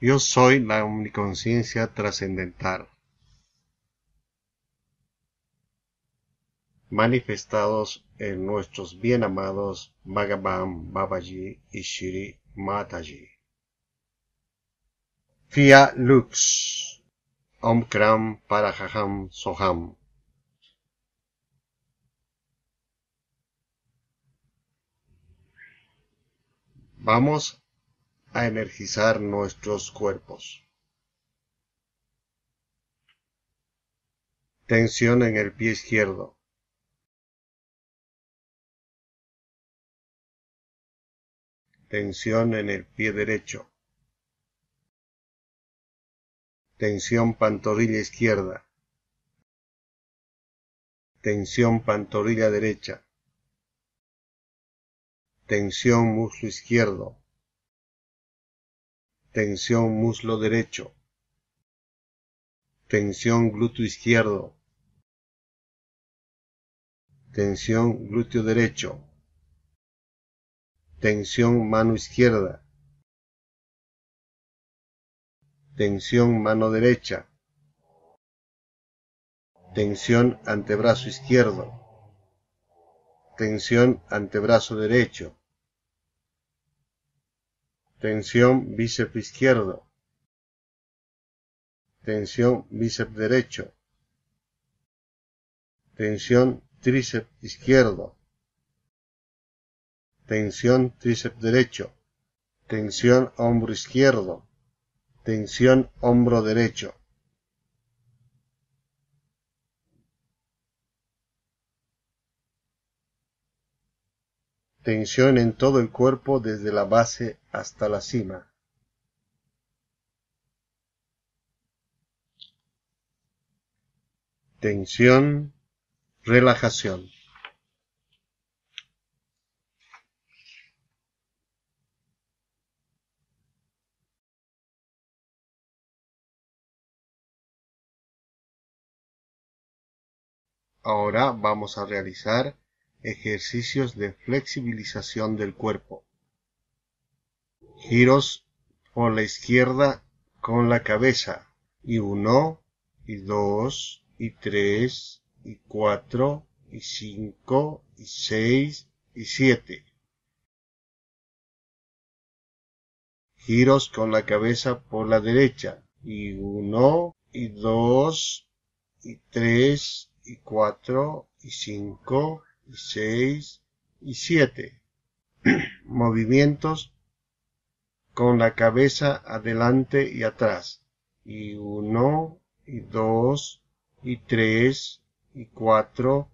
Yo soy la omniconciencia trascendental. Manifestados en nuestros bien amados Bhagavan Babaji y Shri Mataji. Fia Lux. Om Kram Soham. Vamos a energizar nuestros cuerpos. Tensión en el pie izquierdo. Tensión en el pie derecho. Tensión pantorrilla izquierda. Tensión pantorrilla derecha. Tensión muslo izquierdo. Tensión muslo derecho. Tensión glúteo izquierdo. Tensión glúteo derecho. Tensión mano izquierda. Tensión mano derecha. Tensión antebrazo izquierdo Tensión antebrazo derecho. Tensión bíceps izquierdo. Tensión bíceps derecho. Tensión tríceps izquierdo. Tensión tríceps derecho. Tensión hombro izquierdo. Tensión hombro derecho. Tensión en todo el cuerpo desde la base hasta la cima. Tensión, relajación. Ahora vamos a realizar Ejercicios de flexibilización del cuerpo. Giros por la izquierda con la cabeza. Y uno, y dos, y tres, y cuatro, y cinco, y seis, y siete. Giros con la cabeza por la derecha. Y uno, y dos, y tres, y cuatro, y cinco, y seis y siete. Movimientos con la cabeza adelante y atrás. Y uno, y dos, y tres, y cuatro,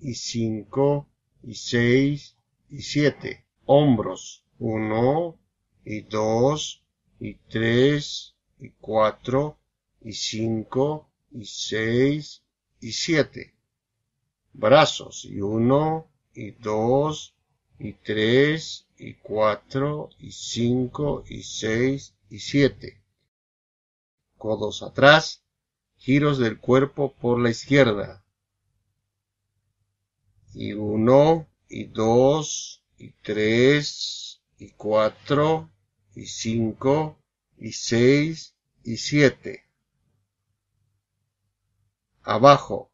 y cinco, y seis, y siete. Hombros. Uno, y dos, y tres, y cuatro, y cinco, y seis, y siete brazos y uno y dos y tres y cuatro y cinco y seis y siete. Codos atrás, giros del cuerpo por la izquierda. Y uno y dos y tres y cuatro y cinco y seis y siete. Abajo,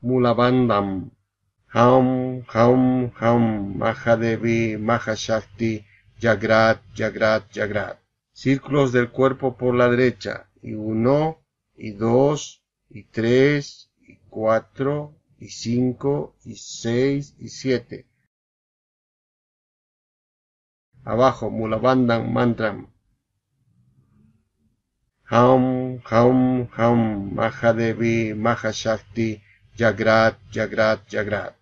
Mulabandam, Ham, Ham, Ham, Mahadevi, Mahashakti, Jagrat, Jagrat, Jagrat. Círculos del cuerpo por la derecha, y uno, y dos, y tres, y cuatro, y cinco, y seis, y siete. Abajo, Mulabandam Mantram. Ham, Ham, Ham, Mahadevi, Mahashakti, Yagrat, Yagrat, Yagrat.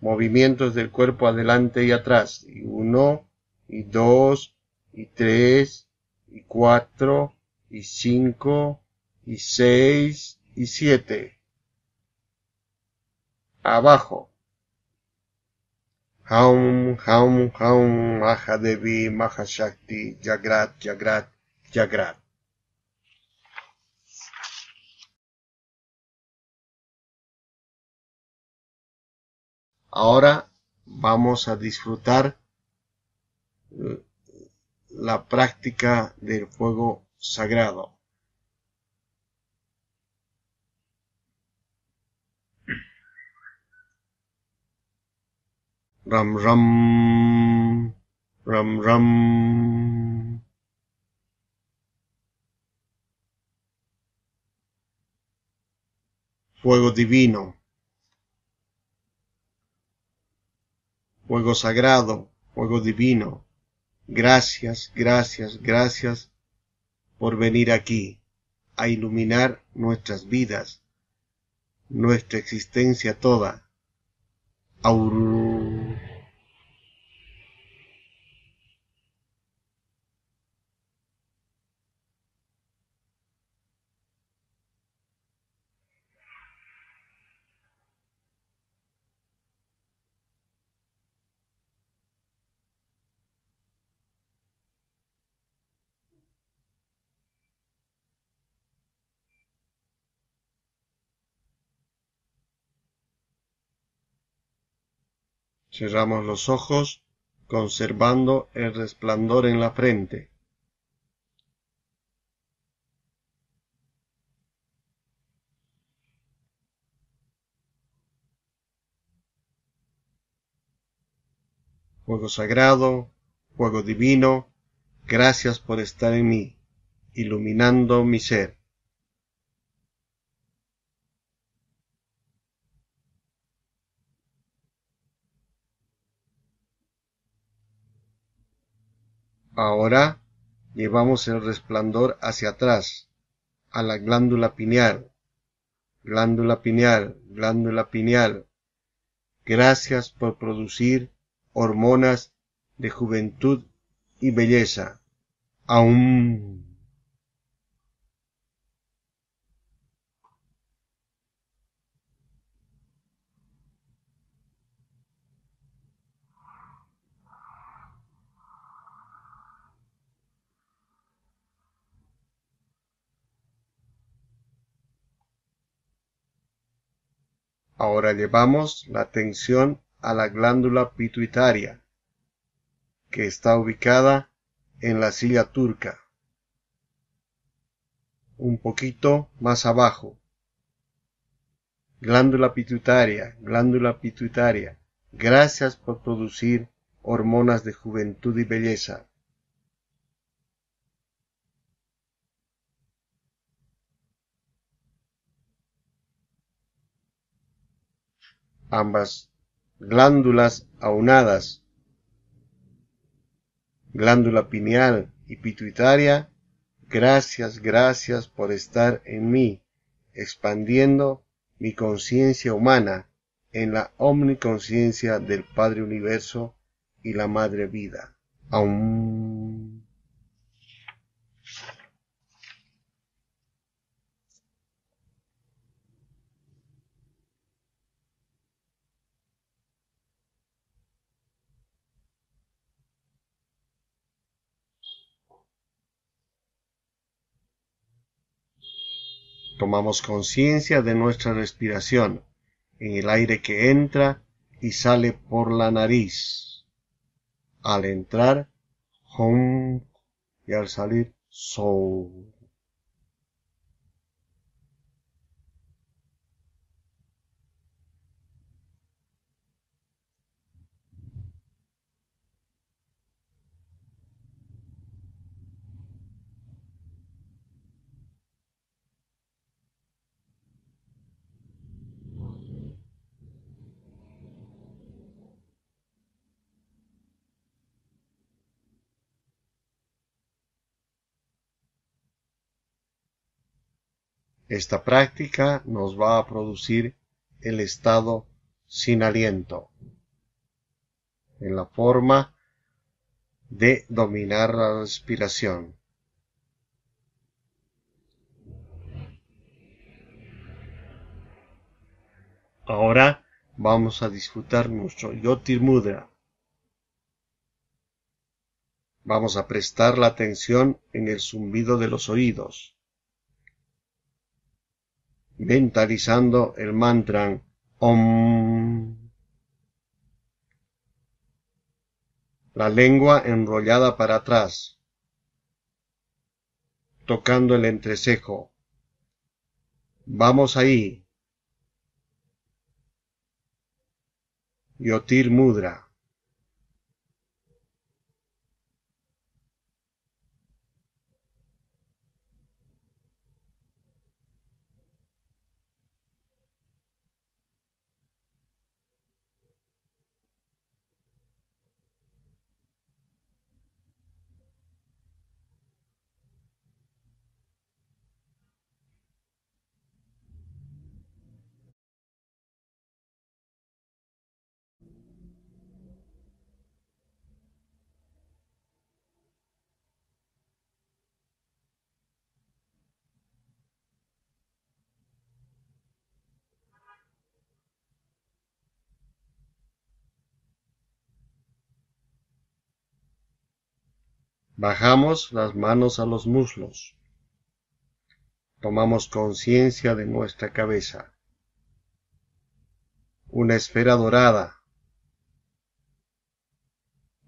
Movimientos del cuerpo adelante y atrás. Y uno, y dos, y tres, y cuatro, y cinco, y seis, y siete. Abajo. Haum, Haum, Haum, Mahadevi, Mahashakti, Yagrat, Yagrat, Yagrat. Ahora vamos a disfrutar la práctica del fuego sagrado. Ram ram, ram ram. Fuego divino. Fuego sagrado, fuego divino. Gracias, gracias, gracias por venir aquí a iluminar nuestras vidas, nuestra existencia toda. Cerramos los ojos conservando el resplandor en la frente. Fuego sagrado, fuego divino, gracias por estar en mí, iluminando mi ser. Ahora llevamos el resplandor hacia atrás, a la glándula pineal. Glándula pineal, glándula pineal. Gracias por producir hormonas de juventud y belleza. Aún Ahora llevamos la atención a la glándula pituitaria, que está ubicada en la silla turca, un poquito más abajo. Glándula pituitaria, glándula pituitaria, gracias por producir hormonas de juventud y belleza. Ambas glándulas aunadas, glándula pineal y pituitaria, gracias, gracias por estar en mí, expandiendo mi conciencia humana en la omniconciencia del Padre Universo y la Madre Vida. Tomamos conciencia de nuestra respiración en el aire que entra y sale por la nariz. Al entrar, hum, y al salir, so. Esta práctica nos va a producir el estado sin aliento en la forma de dominar la respiración. Ahora vamos a disfrutar nuestro Yotir Mudra. Vamos a prestar la atención en el zumbido de los oídos mentalizando el mantra Om. La lengua enrollada para atrás, tocando el entrecejo. Vamos ahí. Yotir Mudra. Bajamos las manos a los muslos. Tomamos conciencia de nuestra cabeza. Una esfera dorada.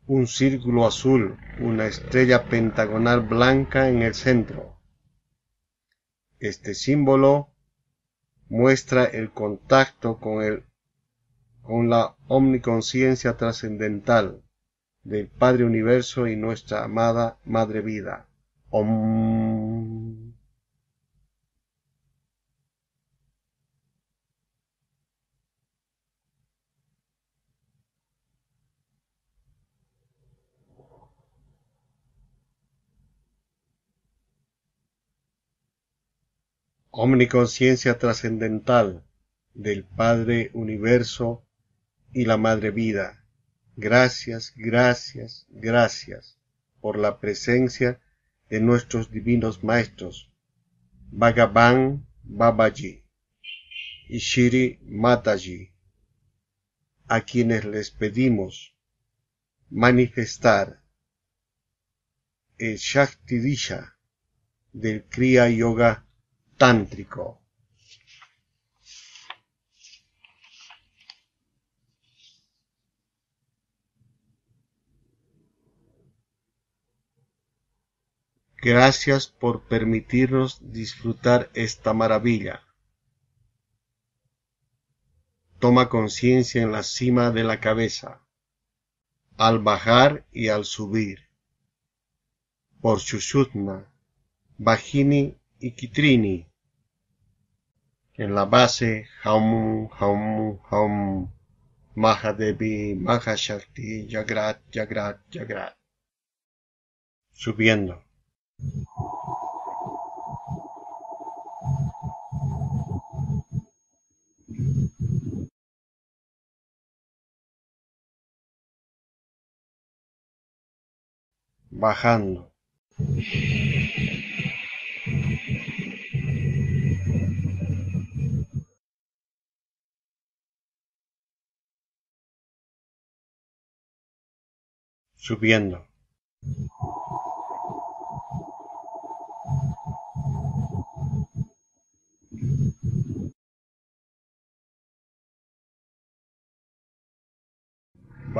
Un círculo azul, una estrella pentagonal blanca en el centro. Este símbolo muestra el contacto con, el, con la omniconciencia trascendental del Padre Universo y nuestra amada Madre Vida. Om. Omniconciencia trascendental del Padre Universo y la Madre Vida Gracias, gracias, gracias por la presencia de nuestros divinos maestros, Bhagavan Babaji y Shri Mataji, a quienes les pedimos manifestar el Shakti Disha del Kriya Yoga Tántrico. Gracias por permitirnos disfrutar esta maravilla. Toma conciencia en la cima de la cabeza, al bajar y al subir. Por Shushutna, Bajini y Kitrini. En la base, Haum, Haum, Haum, Mahadevi, Mahashakti, Yagrat, Yagrat, Yagrat. Subiendo. Bajando. Subiendo.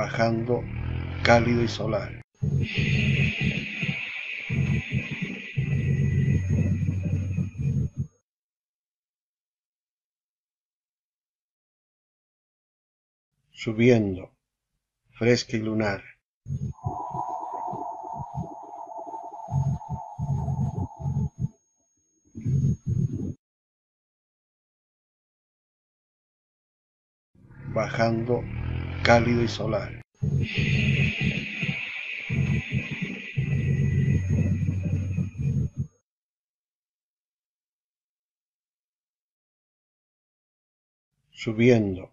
Bajando cálido y solar. Subiendo, fresca y lunar. Bajando cálido y solar. Subiendo,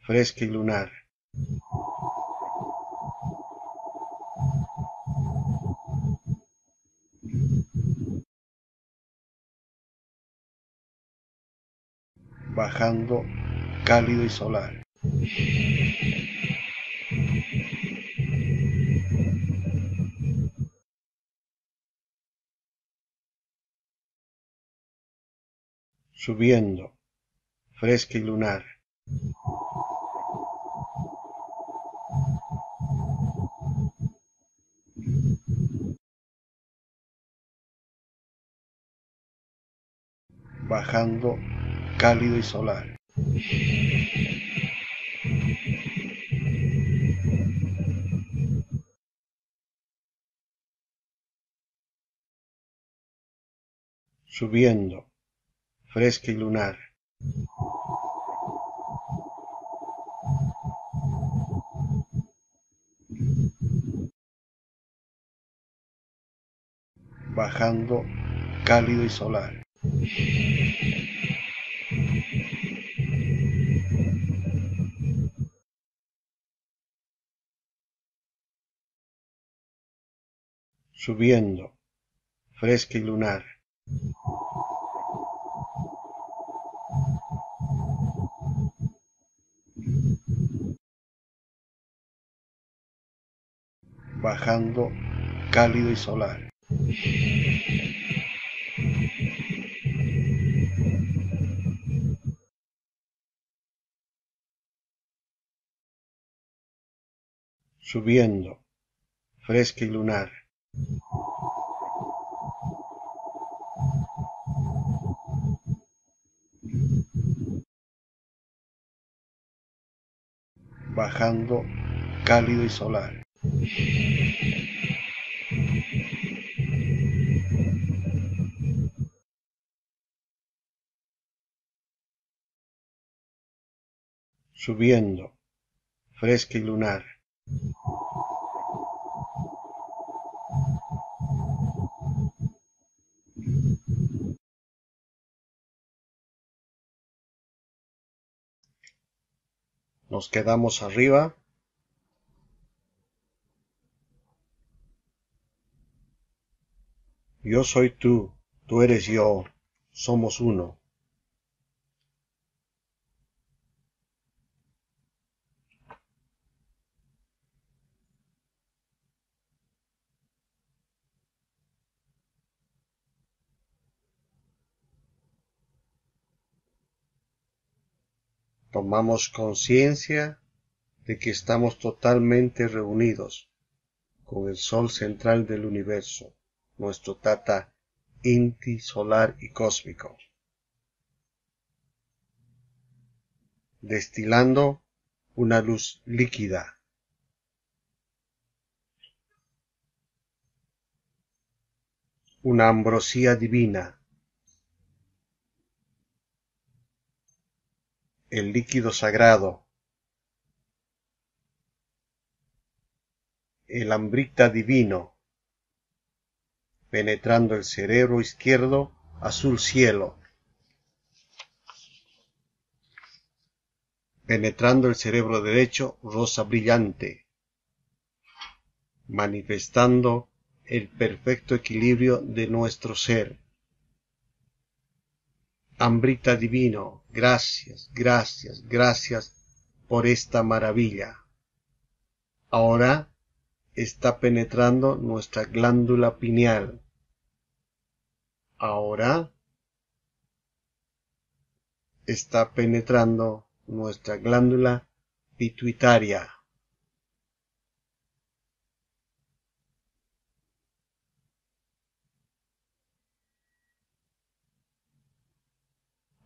fresca y lunar. Bajando, cálido y solar. Subiendo, fresca y lunar. bajando cálido y solar. Subiendo, fresca y lunar. Bajando cálido y solar. Subiendo, fresca y lunar. Bajando cálido y solar. Subiendo, fresca y lunar. Bajando cálido y solar. Subiendo, fresca y lunar. Nos quedamos arriba. Yo soy tú, tú eres yo, somos uno. Tomamos conciencia de que estamos totalmente reunidos con el sol central del universo, nuestro Tata Inti solar y cósmico, destilando una luz líquida. Una ambrosía divina el líquido sagrado, el ambrita divino, penetrando el cerebro izquierdo, azul cielo, penetrando el cerebro derecho, rosa brillante, manifestando el perfecto equilibrio de nuestro ser. Ambrita divino, gracias, gracias, gracias por esta maravilla. Ahora está penetrando nuestra glándula pineal. Ahora está penetrando nuestra glándula pituitaria.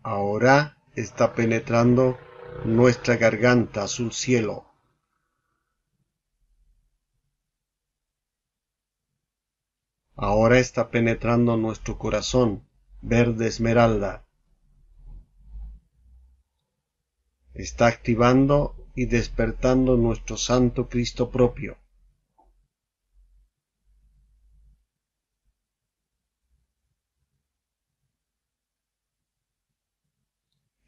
Ahora está penetrando nuestra garganta azul cielo. Ahora está penetrando nuestro corazón verde esmeralda. Está activando y despertando nuestro Santo Cristo propio.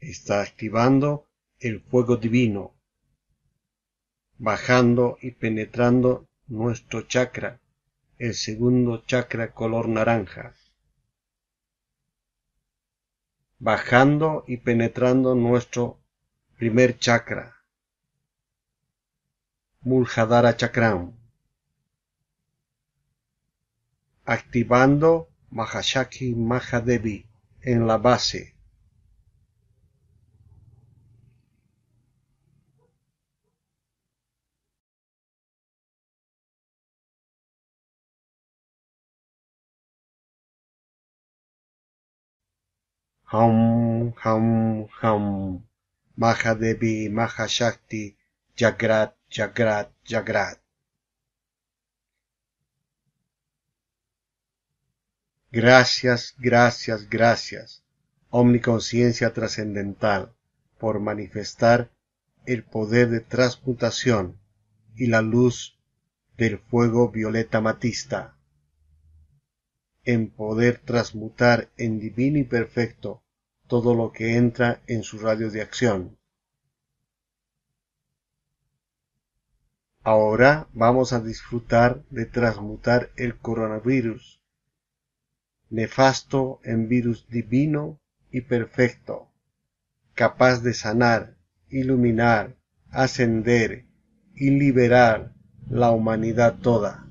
Está activando el fuego divino, bajando y penetrando nuestro chakra, el segundo chakra color naranja, bajando y penetrando nuestro primer chakra, Muljadhara Chakram, activando Mahashaki Mahadevi en la base, Hum, hum, hum. Mahadevi, Mahashakti, Jagrat, Jagrat, Jagrat. Gracias, gracias, gracias, omniconciencia trascendental, por manifestar el poder de transmutación y la luz del fuego violeta matista, en poder transmutar en divino y perfecto todo lo que entra en su radio de acción. Ahora vamos a disfrutar de transmutar el coronavirus nefasto en virus divino y perfecto, capaz de sanar, iluminar, ascender y liberar la humanidad toda.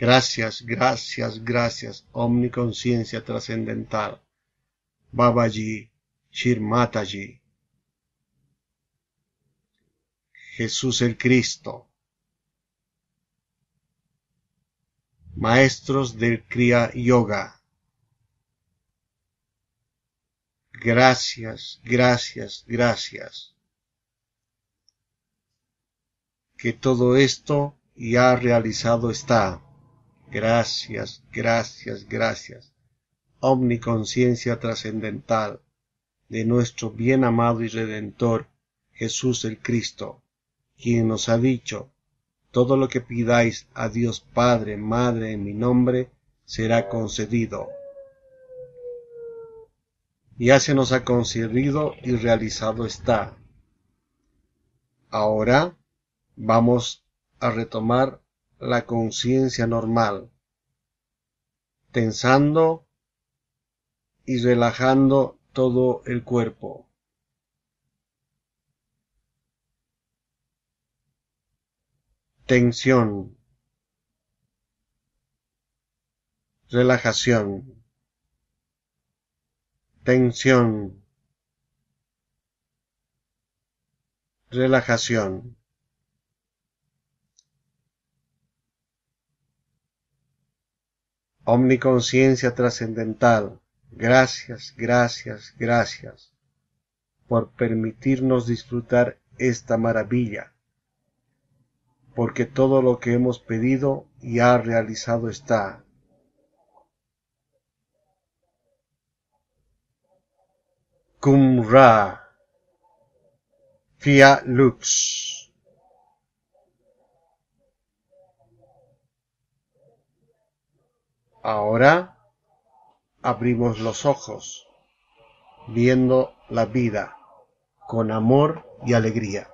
Gracias, gracias, gracias, omniconciencia trascendental. Babaji, Shirmataji. Jesús el Cristo. Maestros del Kriya Yoga. Gracias, gracias, gracias. Que todo esto ya realizado está. Gracias, gracias, gracias. Omniconciencia trascendental de nuestro bien amado y redentor Jesús el Cristo, quien nos ha dicho, todo lo que pidáis a Dios Padre, Madre en mi nombre, será concedido. Ya se nos ha concedido y realizado está. Ahora vamos a retomar la conciencia normal, tensando y relajando todo el cuerpo. Tensión. Relajación. Tensión. Relajación. Omniconciencia trascendental, gracias, gracias, gracias por permitirnos disfrutar esta maravilla, porque todo lo que hemos pedido ya realizado está. Cum Ra Fia Lux Ahora abrimos los ojos, viendo la vida con amor y alegría.